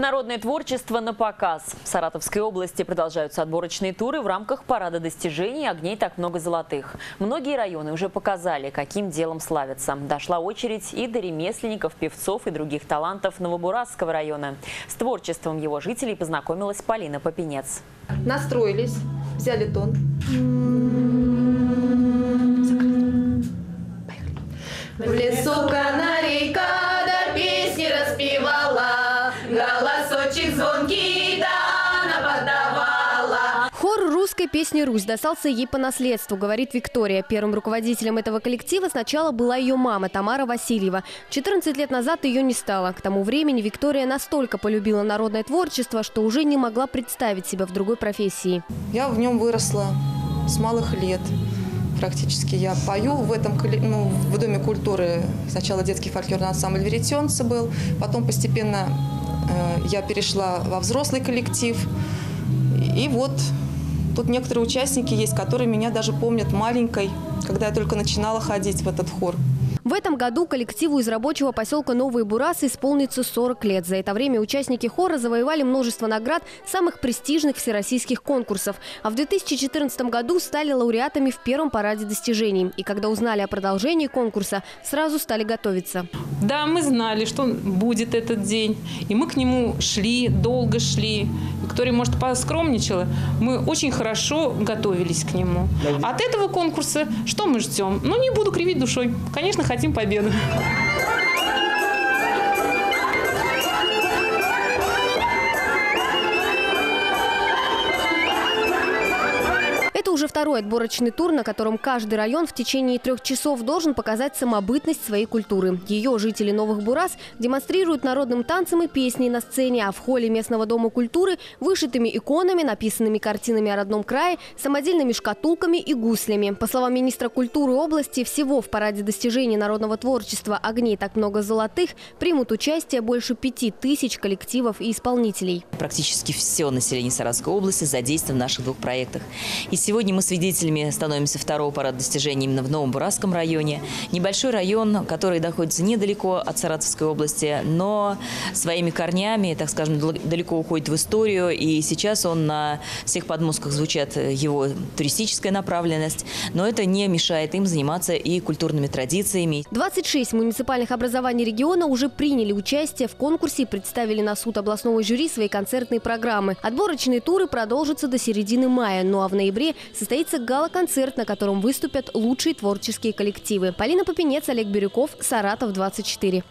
Народное творчество на показ. В Саратовской области продолжаются отборочные туры в рамках парада достижений «Огней так много золотых». Многие районы уже показали, каким делом славятся. Дошла очередь и до ремесленников, певцов и других талантов Новобурасского района. С творчеством его жителей познакомилась Полина Попенец. Настроились, взяли тон. В лесу канарейка да песни распевала, голосочек звонкий да она подавала. Хор русской песни «Русь» достался ей по наследству, говорит Виктория. Первым руководителем этого коллектива сначала была ее мама Тамара Васильева. 14 лет назад ее не стало. К тому времени Виктория настолько полюбила народное творчество, что уже не могла представить себя в другой профессии. Я в нем выросла с малых лет. Практически я пою в этом ну, в Доме культуры. Сначала детский фольклорный ансамбль «Веретенцы» был, потом постепенно я перешла во взрослый коллектив. И вот тут некоторые участники есть, которые меня даже помнят маленькой, когда я только начинала ходить в этот хор. В этом году коллективу из рабочего поселка Новые Бурасы исполнится 40 лет. За это время участники хора завоевали множество наград самых престижных всероссийских конкурсов. А в 2014 году стали лауреатами в первом параде достижений. И когда узнали о продолжении конкурса, сразу стали готовиться. Да, мы знали, что будет этот день. И мы к нему шли, долго шли. Виктория, может, поскромничала. Мы очень хорошо готовились к нему. От этого конкурса что мы ждем? Ну, не буду кривить душой. Конечно, хотим победы. Это второй отборочный тур, на котором каждый район в течение трех часов должен показать самобытность своей культуры. Ее жители Новых Бурас демонстрируют народным танцем и песней на сцене, а в холле местного дома культуры вышитыми иконами, написанными картинами о родном крае, самодельными шкатулками и гуслями. По словам министра культуры области, всего в параде достижений народного творчества «Огней так много золотых» примут участие больше пяти тысяч коллективов и исполнителей. Практически все население Саратовской области задействовано в наших двух проектах. И сегодня мы свидетелями становимся второго парада достижений именно в Новом Бурасском районе. Небольшой район, который находится недалеко от Саратовской области, но своими корнями, так скажем, дал- далеко уходит в историю. И сейчас он на всех подмостках звучат его туристическая направленность. Но это не мешает им заниматься и культурными традициями, 26 муниципальных образований региона уже приняли участие в конкурсе и представили на суд областного жюри свои концертные программы. Отборочные туры продолжатся до середины мая, ну а в ноябре состоится гала-концерт, на котором выступят лучшие творческие коллективы. Полина Попенец, Олег Бирюков, Саратов, 24.